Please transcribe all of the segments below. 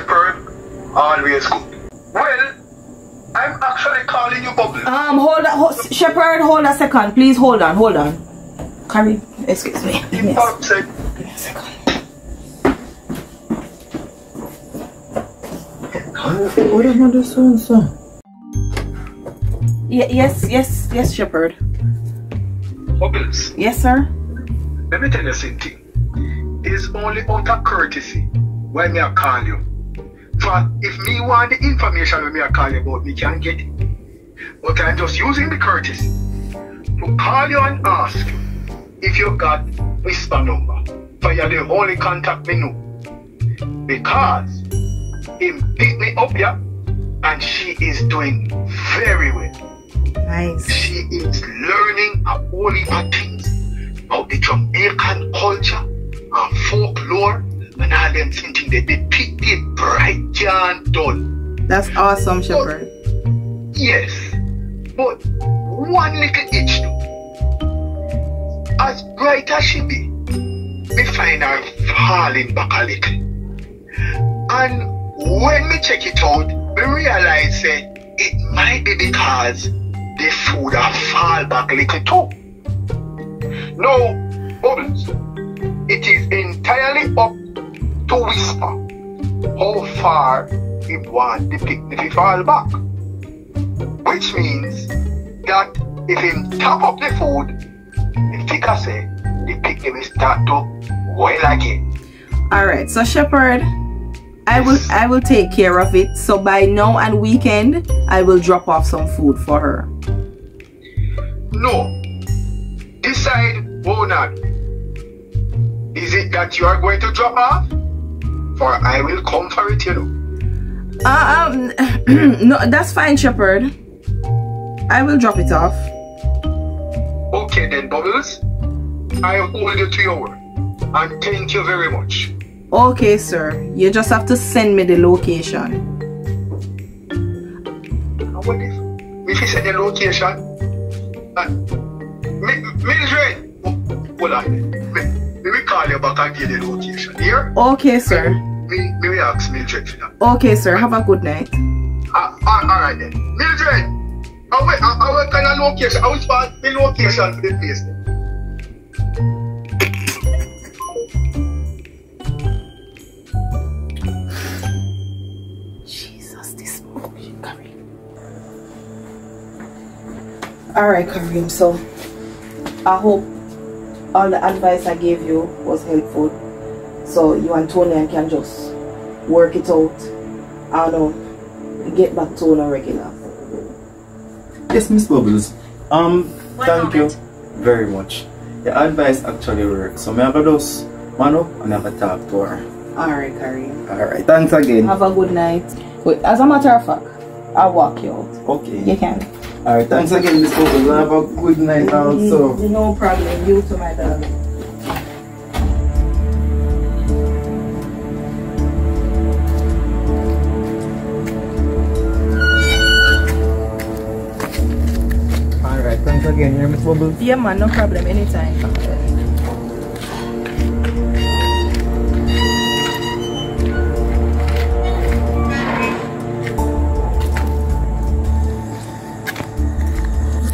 shepherd, always good. Well, I'm actually calling you Bubbles. Um, hold on, ho Shepherd, hold a second, please. Hold on, hold on. Carry, excuse me. Give me give me a second. What am I doing, son, son? Ye- yes, yes, yes, Shepherd. Bubbles, Yes, sir. let me tell you something. It's only out of courtesy why me I call you. If me want the information when me I call you about, me can get it. But I'm just using the courtesy to call you and ask you if you got whisper number. For you're the only contact me know. Because him pick me up here and she is doing very well. Nice. She is learning a whole heap of things about the Jamaican culture and folklore them things they depict it bright and dull. That's awesome, Shepherd. Yes, but one little itch though. As bright as she be, me find her falling back a little. And when me check it out, we realize that it might be because the food have fall back a little too. No, Bubbles, it is entirely up to Whisper how far he want the picnic to fall back. Which means that if him top up the food, the figure say the picnic will start to well again. All right, so Shepherd, I will I will take care of it. So by now and weekend, I will drop off some food for her. No. Decide or not. Is it that you are going to drop off? For I will come for it, you know. Uh, um, no, that's fine, Shepherd. I will drop it off. Okay then, Bubbles. I hold you to your word. And thank you very much. Okay, sir. You just have to send me the location. What if, if you send the location? Uh, Mi- Mildred! Hold on. Me, me call you back and give the location. Here? Okay, sir. Me, me ask Mildred that. Okay, sir. Have a good night. Uh, uh, alright then. Mildred! Uh, wait, uh, what kind of location? I will spot the location for the place then. Jesus, this Kareem. Alright, Kareem. So, I hope all the advice I gave you was helpful. So, you and Tony can just work it out. I don't know, get back to on a regular. Yes, Miss Bubbles. Um, One thank moment. you very much. Your advice actually works. So, me have a dose man up and have a talk to her. Alright, Kareem. Alright, thanks again. Have a good night. Wait, as a matter of fact, I'll walk you out. Okay. You can. Alright, thanks again, Miss Bubbles. And have a good night also. Mm, No problem. You to my darling. Again, here, Miss Bubbles. Yeah, man. No problem. Anytime.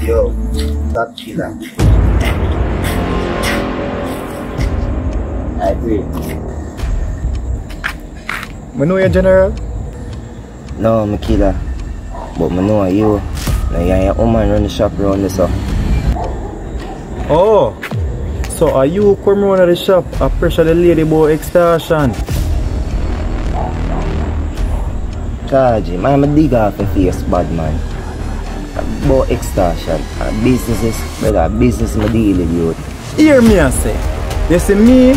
Yo, that killer. I agree. Me know General. No, me killer. But me know you. And your woman run the shop around this. Oh, so are you come round to the shop and pressure the lady about extortion? Charge him. I'm a dig off your face, bad man. About extortion. Businesses, brother, business me deal with you. Hear me I say. You see me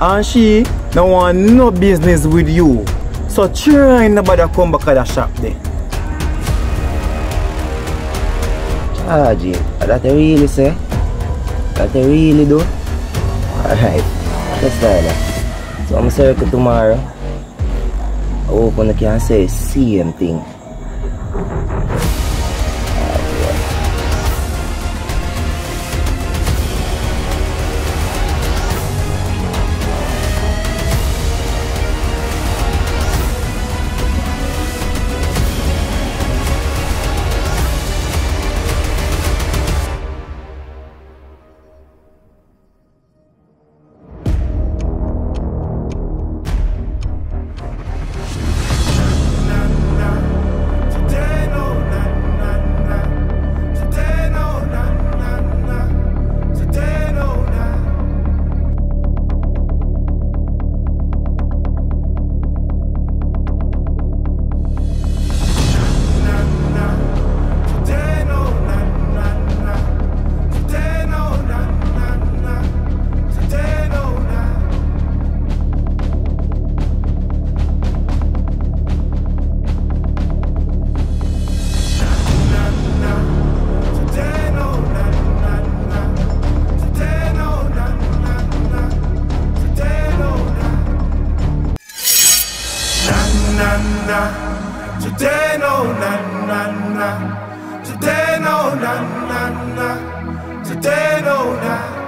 and she don't want no business with you. So try nobody come back to the shop there. Him. Uh, That you really say? That you really do? Alright. That's that. So I'm circle tomorrow. I hope I can say same thing. Today no na na na. Today no na na na. Today no na.